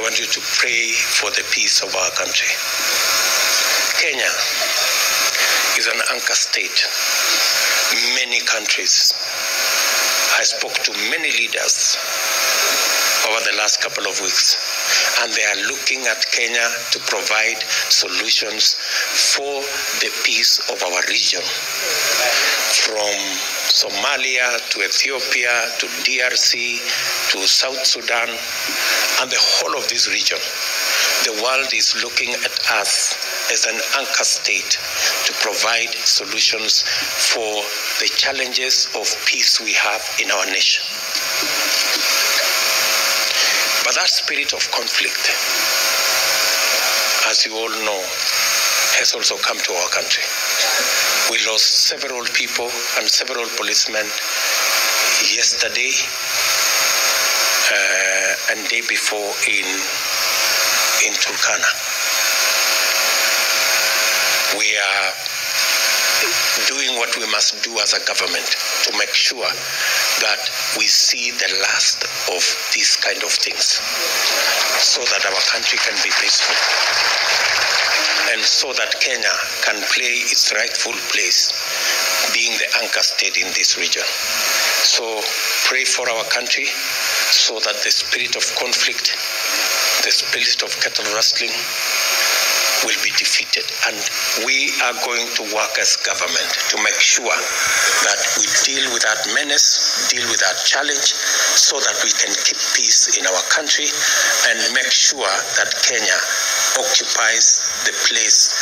I want you to pray for the peace of our country. Kenya is an anchor state. Many countries. I spoke to many leaders over the last couple of weeks, and they are looking at Kenya to provide solutions for the peace of our region. From Somalia to Ethiopia to DRC to South Sudan and the whole of this region. The world is looking at us as an anchor state to provide solutions for the challenges of peace we have in our nation. That spirit of conflict, as you all know, has also come to our country. We lost several people and several policemen yesterday uh, and day before in in Turkana. We are doing what we must do as a government to make sure that we see the last of these kind of things so that our country can be peaceful and so that Kenya can play its rightful place being the anchor state in this region. So pray for our country so that the spirit of conflict, the spirit of cattle rustling will be defeated. And we are going to work as government to make sure that we deal with that menace, deal with that challenge, so that we can keep peace in our country and make sure that Kenya occupies the place,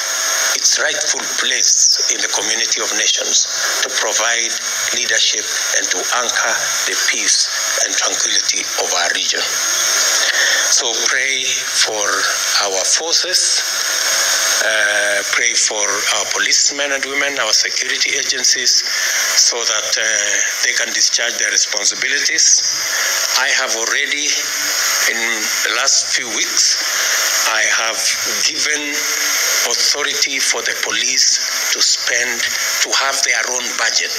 its rightful place in the community of nations to provide leadership and to anchor the peace and tranquility of our region. So pray for our forces, uh, pray for our policemen and women, our security agencies, so that uh, they can discharge their responsibilities. I have already, in the last few weeks, I have given authority for the police to spend, to have their own budget.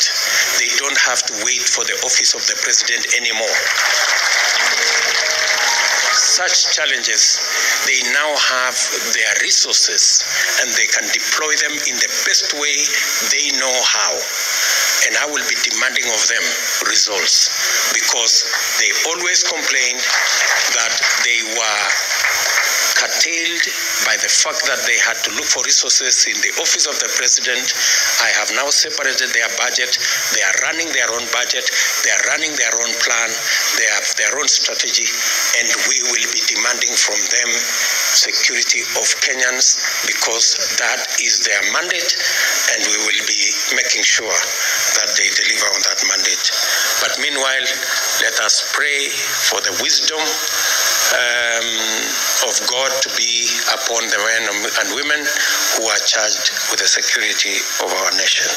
They don't have to wait for the office of the president anymore such challenges, they now have their resources and they can deploy them in the best way they know how. And I will be demanding of them results because they always complained that they were curtailed by the fact that they had to look for resources in the office of the president. I have now separated their budget. They are running their own budget. They are running their own plan. They have their own strategy. And we will be demanding from them security of Kenyans because that is their mandate. And we will be making sure that they deliver on that mandate. But meanwhile, let us pray for the wisdom um, of God to be upon the men and women who are charged with the security of our nation.